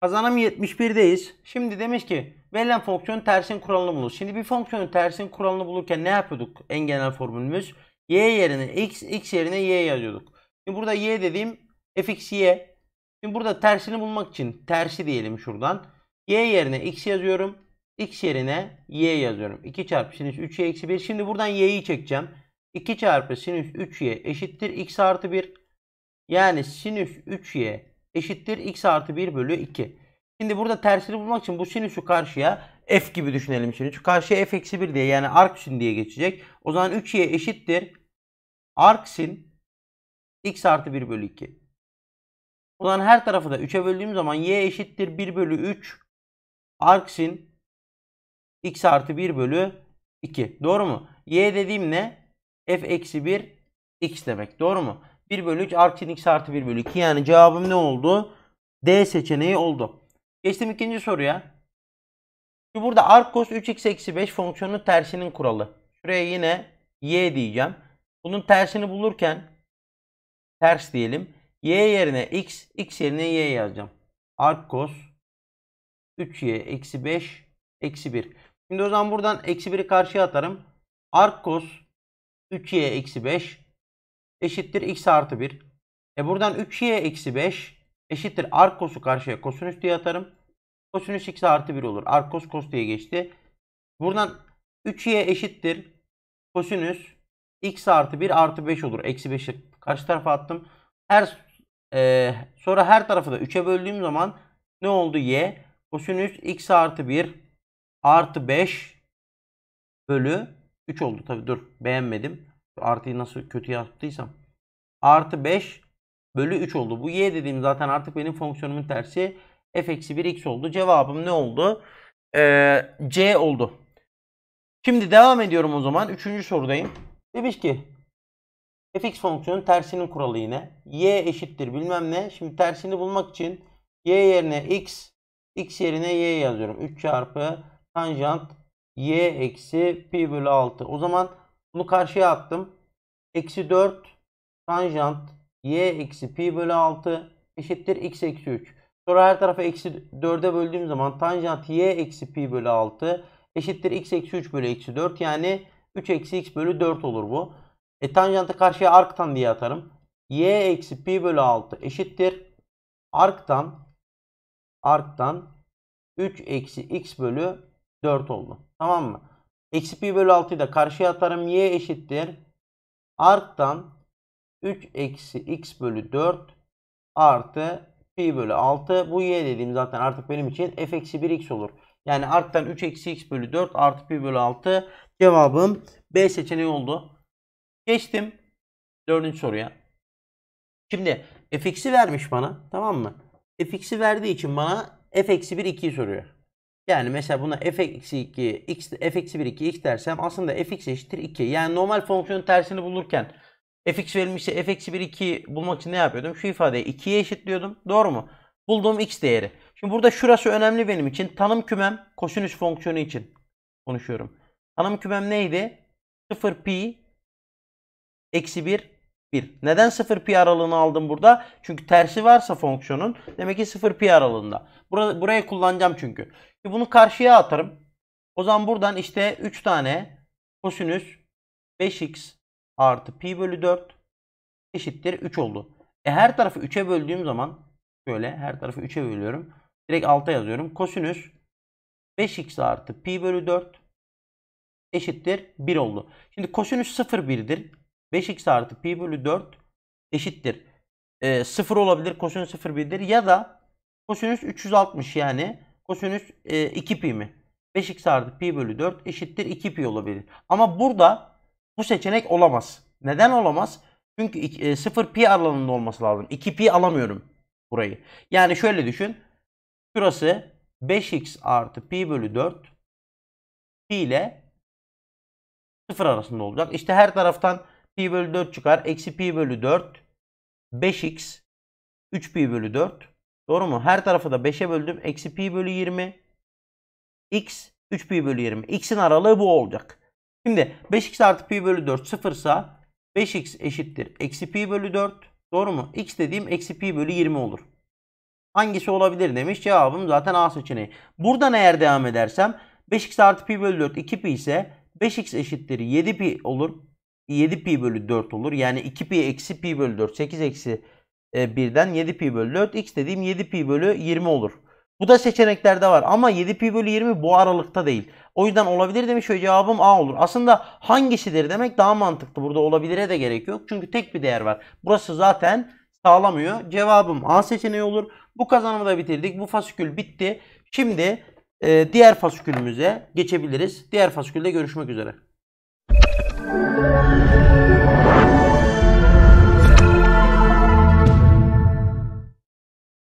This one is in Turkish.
Kazanım 71'deyiz. Şimdi demiş ki verilen fonksiyonun tersinin kuralını bulur. Şimdi bir fonksiyonun tersinin kuralını bulurken ne yapıyorduk en genel formülümüz? Y yerine x, x yerine y yazıyorduk. Şimdi burada y dediğim fx y. Şimdi burada tersini bulmak için tersi diyelim şuradan. Y yerine x yazıyorum. X yerine y yazıyorum. 2 çarpı sinüs 3y eksi 1. Şimdi buradan y'yi çekeceğim. 2 çarpı sinüs 3y eşittir x artı 1. Yani sinüs 3y eşittir x artı 1 bölü 2. Şimdi burada tersini bulmak için bu sinüsü karşıya f gibi düşünelim sinüsü. Karşıya f eksi 1 diye yani arksin diye geçecek. O zaman 3y eşittir arksin x artı 1 bölü 2. O zaman her tarafı da 3'e böldüğüm zaman y eşittir 1 bölü 3 arksin x artı 1 bölü 2. Doğru mu? y dediğim ne? f eksi 1 x demek. Doğru mu? 1 bölü 3 arksin x artı 1 bölü 2. Yani cevabım ne oldu? D seçeneği oldu. Geçtim ikinci soruya. Şimdi burada arc cos 3x eksi 5 fonksiyonun tersinin kuralı. Şuraya yine y diyeceğim. Bunun tersini bulurken ters diyelim. y yerine x, x yerine y yazacağım. Arc cos 3y eksi 5 eksi 1. Şimdi o zaman buradan eksi 1'i karşıya atarım. Arc cos 3y eksi 5 eşittir x artı 1. E buradan 3y eksi 5 eşittir arc cos'u karşıya kosinüs diye atarım. Kosinüs x artı 1 olur. Arc cos cos diye geçti. Buradan 3y eşittir kosinüs x artı 1 artı 5 olur. Eksi 5'i karşı tarafa attım. Her e, sonra her tarafı da 3'e böldüğüm zaman ne oldu y? Kosinüs x artı 1 artı 5 bölü 3 oldu. Tabi dur beğenmedim. Artıyı nasıl kötü yaptıysam. Artı 5 bölü 3 oldu. Bu y dediğim zaten artık benim fonksiyonumun tersi. f eksi 1 x oldu. Cevabım ne oldu? Ee, C oldu. Şimdi devam ediyorum o zaman. Üçüncü sorudayım. Demiş ki fx fonksiyonun tersinin kuralı yine. y eşittir bilmem ne. Şimdi tersini bulmak için y yerine x, x yerine y yazıyorum. 3 çarpı tanjant y eksi pi bölü 6. O zaman bunu karşıya attım. Eksi 4 tanjant y eksi pi bölü 6 eşittir x eksi 3. Sonra her tarafa eksi 4'e böldüğüm zaman tanjant y eksi pi bölü 6 eşittir x eksi 3 bölü eksi 4. Yani 3 eksi x bölü 4 olur bu. E tanjantı karşıya arktan diye atarım. y eksi pi bölü 6 eşittir. Arktan arktan 3 eksi x bölü 4 oldu. Tamam mı? Eksi pi bölü 6'yı da karşıya atarım. y eşittir. Arktan 3 eksi x bölü 4 artı pi bölü 6. Bu y dediğim zaten artık benim için f eksi 1x olur. Yani arttan 3 eksi x bölü 4 artı pi bölü 6. Cevabım B seçeneği oldu. Geçtim dördüncü soruya. Şimdi fx'i vermiş bana tamam mı? fx'i verdiği için bana f eksi 1 2'yi soruyor. Yani mesela buna f eksi 2 x f eksi 1 2 x dersem aslında fx eşittir 2. Yani normal fonksiyonun tersini bulurken fx verilmişse f eksi 1 2 bulmak için ne yapıyordum? Şu ifadeyi 2'ye eşitliyordum. Doğru mu? Bulduğum x değeri. Şimdi burada şurası önemli benim için. Tanım kümem kosinüs fonksiyonu için konuşuyorum. Tanım kümem neydi? 0 pi eksi 1 1. Neden 0 pi aralığını aldım burada? Çünkü tersi varsa fonksiyonun demek ki 0 pi aralığında. Bura, buraya kullanacağım çünkü. Bunu karşıya atarım. O zaman buradan işte 3 tane kosinüs 5x artı pi bölü 4 eşittir 3 oldu. E her tarafı 3'e böldüğüm zaman şöyle her tarafı 3'e bölüyorum. Direkt alta yazıyorum. Kosinüs 5x artı pi bölü 4 eşittir 1 oldu. Şimdi kosinüs 0 1'dir. 5x artı pi bölü 4 eşittir. E, 0 olabilir. Kosinüs 0 1'dir. Ya da kosinüs 360 yani kosinüs e, 2 pi mi? 5x artı pi bölü 4 eşittir 2 pi olabilir. Ama burada bu seçenek olamaz. Neden olamaz? Çünkü e, 0 pi aralığında olması lazım. 2 pi alamıyorum burayı. Yani şöyle düşün. Şurası 5x artı pi bölü 4 pi ile 0 arasında olacak. İşte her taraftan pi bölü 4 çıkar. Eksi pi bölü 4 5x 3 pi bölü 4 Doğru mu? Her tarafı da 5'e böldüm. Eksi pi bölü 20 x 3 pi bölü 20. x'in aralığı bu olacak. Şimdi 5x artı pi bölü 4 sıfırsa 5x eşittir. Eksi pi bölü 4. Doğru mu? x dediğim eksi pi bölü 20 olur. Hangisi olabilir demiş. Cevabım zaten A seçeneği. Buradan eğer devam edersem 5x artı pi bölü 4 2 pi ise 5x eşittir 7 pi olur. 7 pi bölü 4 olur. Yani 2 pi eksi pi bölü 4. 8 eksi 1'den 7 pi bölü 4. X dediğim 7 pi bölü 20 olur. Bu da seçeneklerde var ama 7 pi bölü 20 bu aralıkta değil. O yüzden olabilir demiş ve cevabım A olur. Aslında hangisidir demek daha mantıklı. Burada olabilire de gerek yok. Çünkü tek bir değer var. Burası zaten sağlamıyor. Cevabım A seçeneği olur. Bu kazanımı da bitirdik. Bu fasikül bitti. Şimdi e, diğer fasikülümüze geçebiliriz. Diğer fasikülde görüşmek üzere.